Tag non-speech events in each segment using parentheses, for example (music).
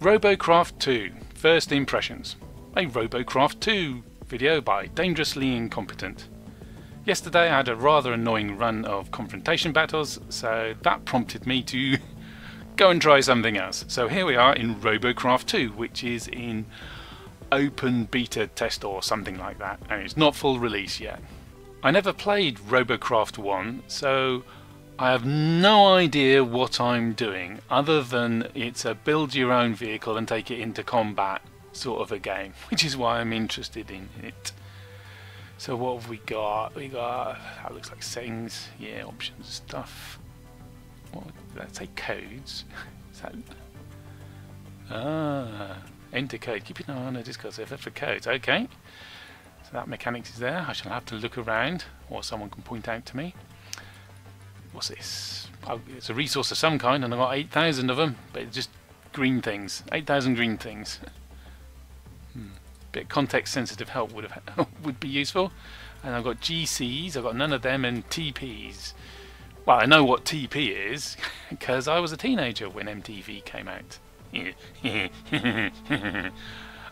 Robocraft 2 First Impressions. A Robocraft 2 video by Dangerously Incompetent. Yesterday I had a rather annoying run of confrontation battles, so that prompted me to (laughs) go and try something else. So here we are in Robocraft 2, which is in open beta test or something like that, and it's not full release yet. I never played Robocraft 1, so I have no idea what I'm doing other than it's a build your own vehicle and take it into combat sort of a game, (laughs) which is why I'm interested in it. So what have we got? We got that looks like settings, yeah, options stuff. What let's say codes. (laughs) Is that ah enter code. Keep an eye on the Discord server for codes. Okay. So that mechanics is there. I shall have to look around or someone can point out to me what's this? Oh, it's a resource of some kind, and I've got 8,000 of them, but it's just green things. 8,000 green things. Hmm. Bit context-sensitive help would have (laughs) would be useful. And I've got GCs, I've got none of them, and TPs. Well, I know what TP is, (laughs) because I was a teenager when MTV came out. (laughs)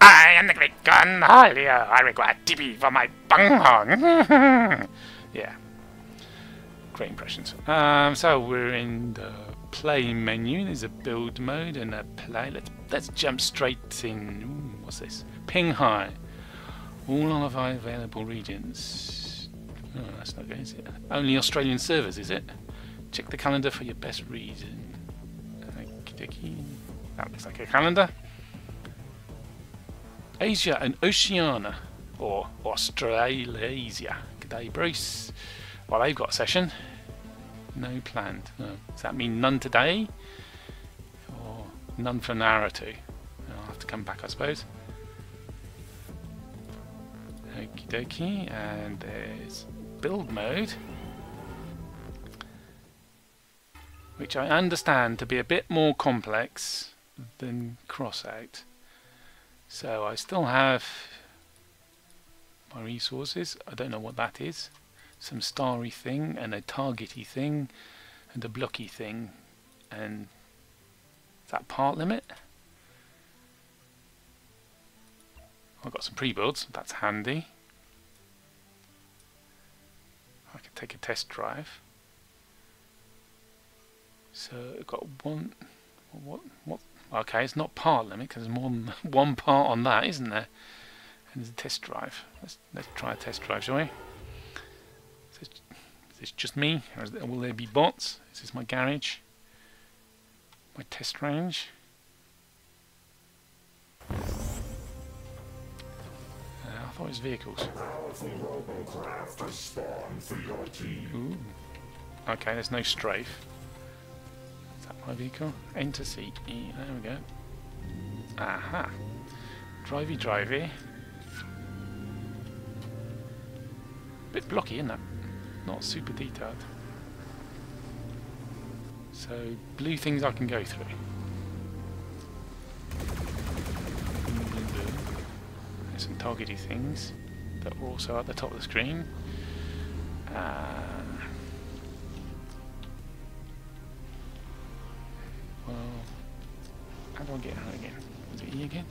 I am the great Cornholio. I require TP for my bunghorn. yeah great impressions. Um, so we're in the play menu. There's a build mode and a play. Let's let's jump straight in. Ooh, what's this? Ping. All of our available regions. Oh, that's not good, is it? Only Australian servers, is it? Check the calendar for your best region. That looks like a calendar. Asia and Oceania, or Australasia. G'day, Bruce. Well, they've got a session. No planned. No. Does that mean none today? Or none for an hour or two? I'll have to come back, I suppose. Okie dokie. And there's build mode. Which I understand to be a bit more complex than crossout. So I still have my resources. I don't know what that is some starry thing and a targety thing and a blocky thing. And that part limit? I've got some pre-builds. That's handy. I can take a test drive. So I've got one what what okay it's not part limit because there's more than (laughs) one part on that isn't there? And there's a test drive. Let's let's try a test drive shall we this just me? Or there, will there be bots? This is this my garage? My test range? Uh, I thought it was vehicles. Ooh. Okay, there's no strafe. Is that my vehicle? Enter seat. E. There we go. Aha. Drivey drivey. Bit blocky, isn't it? Not super detailed. So blue things I can go through. There's some targety things that are also at the top of the screen. Uh, well, how do I get her again? Was it E again?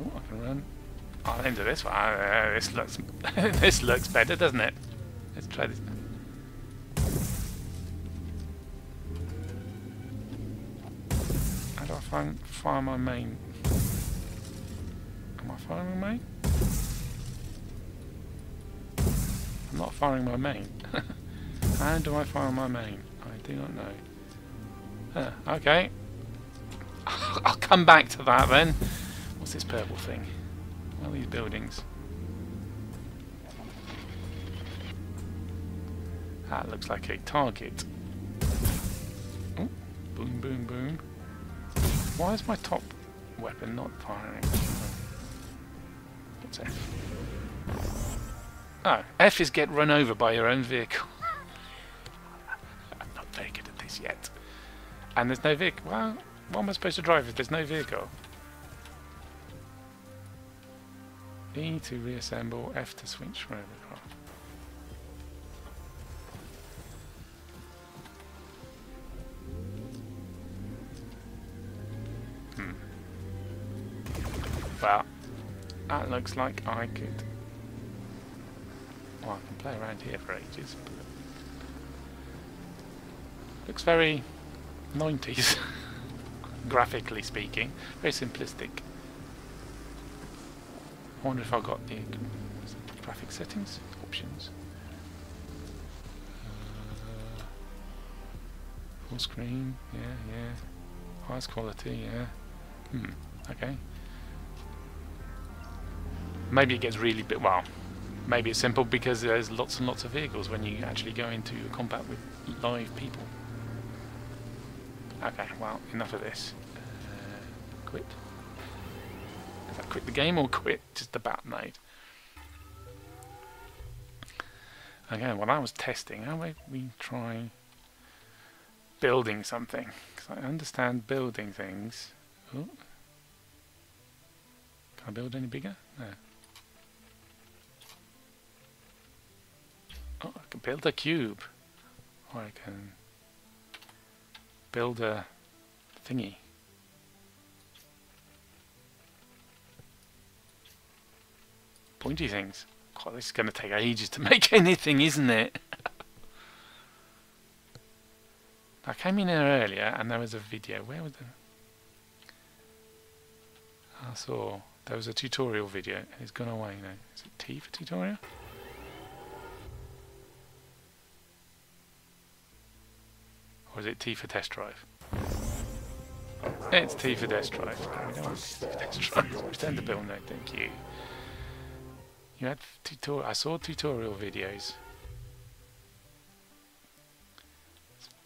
Oh, I can run. I'll into this one. Uh, this looks (laughs) this looks better, doesn't it? Let's try this. How do I find fire my main? Am I firing my main? I'm not firing my main. (laughs) How do I fire my main? I do not know. Uh, okay. (laughs) I'll come back to that then. What's this purple thing? All these buildings. That looks like a target. Ooh, boom, boom, boom. Why is my top weapon not firing? What's F? Oh, F is get run over by your own vehicle. (laughs) I'm not very good at this yet. And there's no vehicle. Well, what am I supposed to drive if there's no vehicle? E to reassemble, F to switch from overcraft. Hmm. Well, that looks like I could... Well, I can play around here for ages, Looks very 90s, (laughs) graphically speaking. Very simplistic. I wonder if I've got the graphic settings options. Uh, full screen, yeah, yeah. Highest quality, yeah. Hmm, okay. Maybe it gets really bit, well, maybe it's simple because there's lots and lots of vehicles when you actually go into combat with live people. Okay, well, enough of this. Uh, quit. That quit the game or quit just about made? Okay, well that was testing. How about we try building something? Because I understand building things. Ooh. Can I build any bigger? No. Oh, I can build a cube. Or I can build a thingy. Pointy things. God, this is going to take ages to (laughs) make anything, isn't it? I came in here earlier and there was a video. Where was the... I saw there was a tutorial video it's gone away now. Is it T for tutorial? Or is it T for test drive? It's T for test drive. we don't want T for test drive. Return to build mode, thank you. You had tutorial. I saw tutorial videos.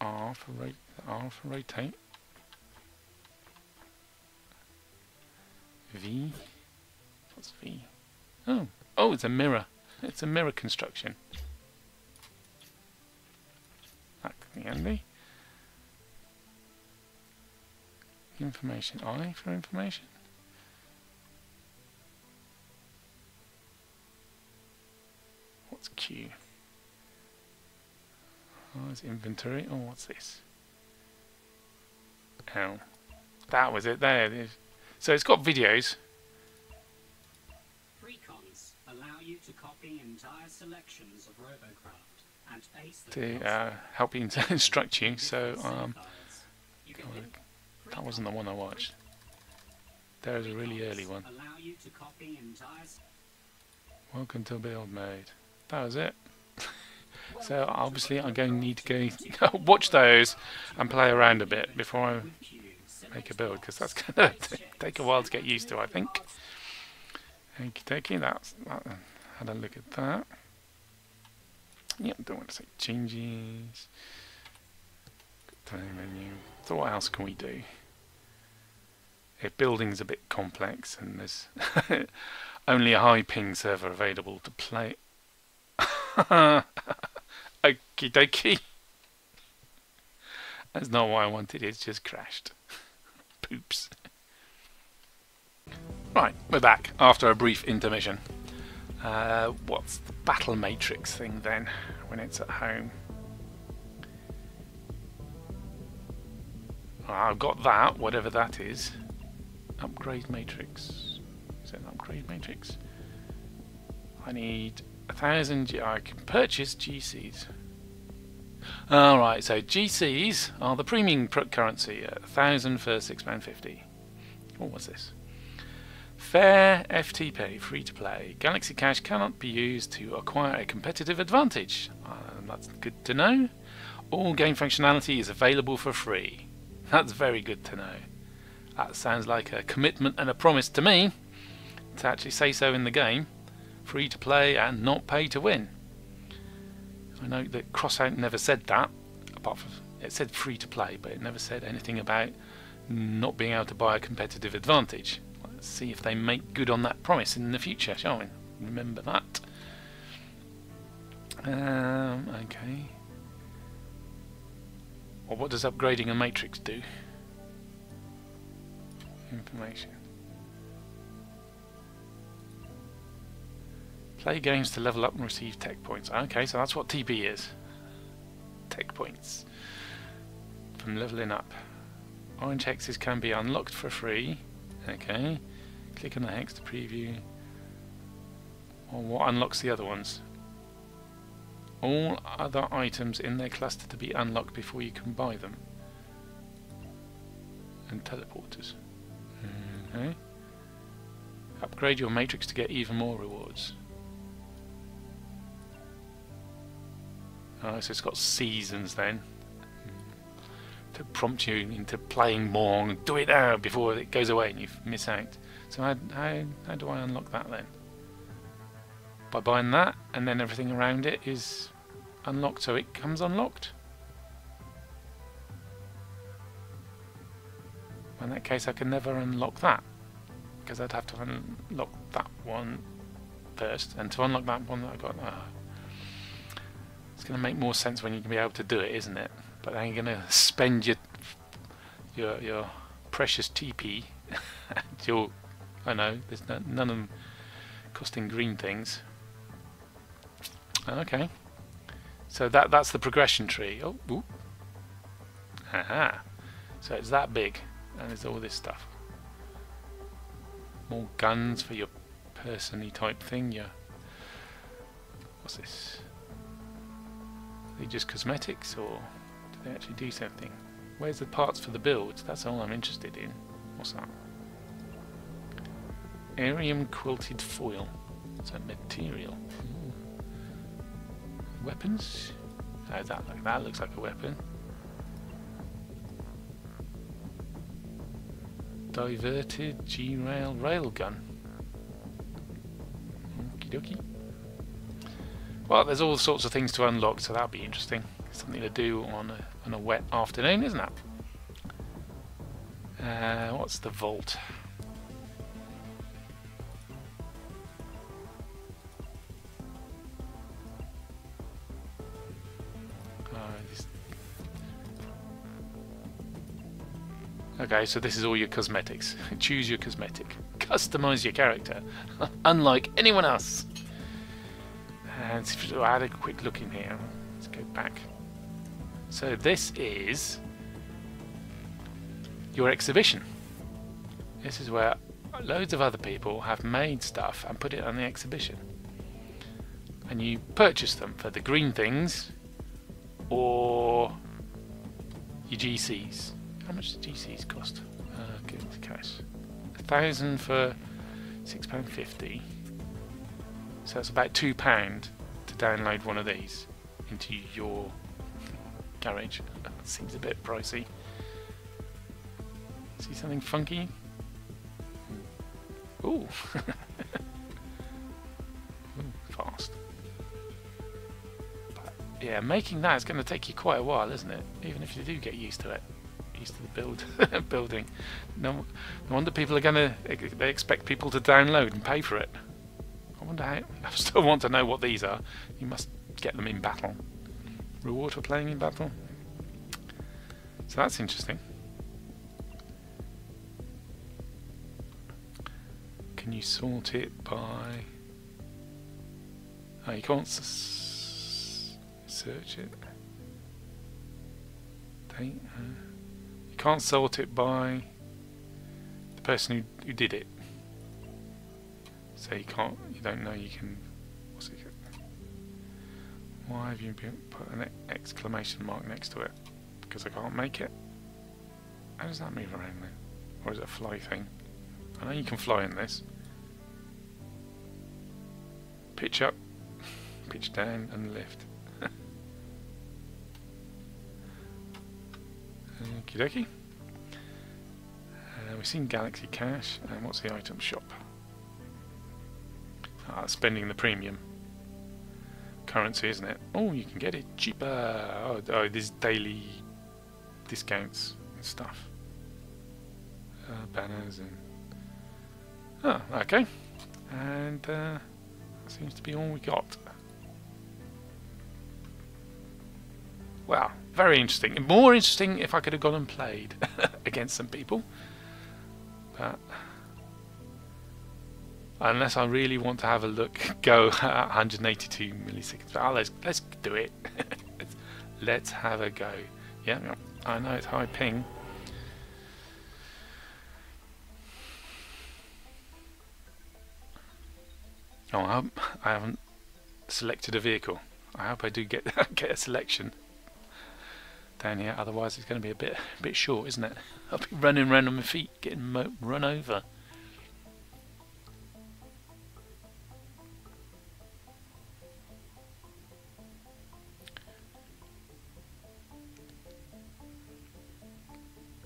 R for rot R for rotate. V. What's V? Oh, oh, it's a mirror. It's a mirror construction. That could be handy. Information. I for information. What's Q? Oh, it's inventory. Oh, what's this? Oh, that was it. There it is. So it's got videos. Precons allow you to copy entire selections of Robocraft and paste to uh, help you (laughs) instruct you. So um, that wasn't the one I watched. There's a really early one. Welcome to build mode. That was it. (laughs) so obviously I'm going to need to go (laughs) watch those and play around a bit before I make a build because that's (laughs) going to take a while to get used to I think. Okie dokie, that's that. Had a look at that. Yep, don't want to say changes. Time menu. So what else can we do? If building's a bit complex and there's only a high ping server available to play. (laughs) Okie dokie. That's not what I wanted, it's just crashed. (laughs) Poops. Right, we're back after a brief intermission. Uh, what's the battle matrix thing then, when it's at home? I've got that, whatever that is upgrade matrix. Is it an upgrade matrix? I need a thousand. I can purchase GCs. Alright, so GCs are the premium currency, a thousand for six pound fifty. What was this? Fair FTP, free to play. Galaxy Cash cannot be used to acquire a competitive advantage. Uh, that's good to know. All game functionality is available for free. That's very good to know. That sounds like a commitment and a promise to me to actually say so in the game. Free to play and not pay to win. I know that Crossout never said that, apart from it said free to play, but it never said anything about not being able to buy a competitive advantage. Let's see if they make good on that promise in the future, shall we? Remember that. Um, okay. Well, what does upgrading a matrix do? information. Play games to level up and receive tech points. Okay, so that's what TP is. Tech points. From leveling up. Orange hexes can be unlocked for free. Okay. Click on the hex to preview. Or what unlocks the other ones? All other items in their cluster to be unlocked before you can buy them. And teleporters. Okay. Upgrade your matrix to get even more rewards. Oh, so it's got seasons then to prompt you into playing more and do it now before it goes away and you miss out. So how, how, how do I unlock that then? By buying that and then everything around it is unlocked so it comes unlocked? In that case I can never unlock that because I'd have to unlock that one first and to unlock that one that I got oh, it's going to make more sense when you can be able to do it, isn't it? But then you're going to spend your your your precious TP. your I know there's no, none of them costing green things. Okay, so that that's the progression tree. Oh, ooh. aha! So it's that big, and there's all this stuff. More guns for your persony type thing. Your what's this? They just cosmetics or do they actually do something? Where's the parts for the build? That's all I'm interested in. What's that? Arium quilted foil. What's that material? Ooh. Weapons? How's that look? That looks like a weapon. Diverted G-Rail railgun. Okie dokie. Well, there's all sorts of things to unlock, so that'll be interesting. Something to do on a, on a wet afternoon, isn't it? Uh, what's the vault? Okay, so this is all your cosmetics. (laughs) Choose your cosmetic. Customize your character, (laughs) unlike anyone else. And so I had a quick look in here. Let's go back. So this is your exhibition. This is where loads of other people have made stuff and put it on the exhibition. And you purchase them for the green things or your GCs. How much do GCs cost? Uh, give it to cash. A thousand for six pound fifty. So that's about £2 to download one of these into your garage. That seems a bit pricey. See something funky? Ooh. (laughs) Fast. Yeah, making that is going to take you quite a while, isn't it? Even if you do get used to it. Used to the build (laughs) building. No, no wonder people are going to... They expect people to download and pay for it wonder how... (laughs) I still want to know what these are. You must get them in battle. Reward for playing in battle. So that's interesting. Can you sort it by... Oh, you can't search it. Uh, you can't sort it by the person who, who did it. So you can't, you don't know you can, what's it, why have you put an exclamation mark next to it? Because I can't make it? How does that move around then? Or is it a fly thing? I know you can fly in this. Pitch up, (laughs) pitch down and lift. (laughs) Okie dokie. Uh, we've seen Galaxy Cash, and what's the item shop? Uh, spending the premium currency, isn't it? Oh, you can get it cheaper. Oh, oh there's daily discounts and stuff. Uh, banners and... Oh, okay. And uh, that seems to be all we got. Wow, very interesting. More interesting if I could have gone and played (laughs) against some people. But unless I really want to have a look go (laughs) at 182 milliseconds. But oh, let's let's do it. (laughs) let's, have a go. Yeah, I know it's high ping. Oh, I, hope I haven't selected a vehicle. I hope I do get (laughs) get a selection down here. Otherwise, it's going to be a bit a bit short, isn't it? I'll be running around on my feet, getting run over.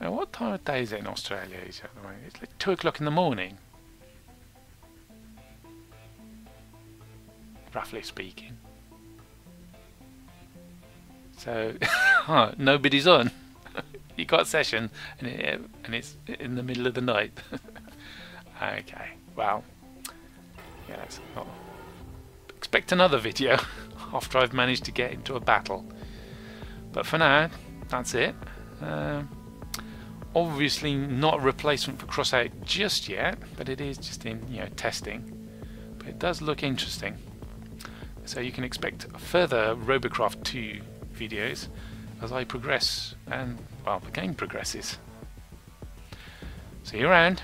Now, what time of day is it in Australia? Is it It's like two o'clock in the morning. Roughly speaking. So, (laughs) nobody's on. (laughs) you got a session, and, it, and it's in the middle of the night. (laughs) okay, well, yeah, let's not expect another video after I've managed to get into a battle. But for now, that's it. Um, obviously not a replacement for Crossout just yet, but it is just in you know testing. But it does look interesting. So you can expect further Robocraft 2 videos as I progress and well the game progresses. See you around.